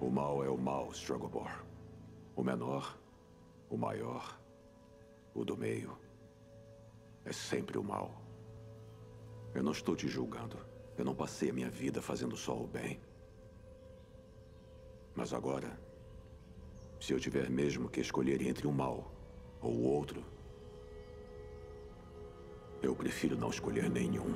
O mal é o mal, Strugglebor. O menor, o maior, o do meio. É sempre o mal. Eu não estou te julgando. Eu não passei a minha vida fazendo só o bem. Mas agora, se eu tiver mesmo que escolher entre um mal ou o outro, eu prefiro não escolher nenhum.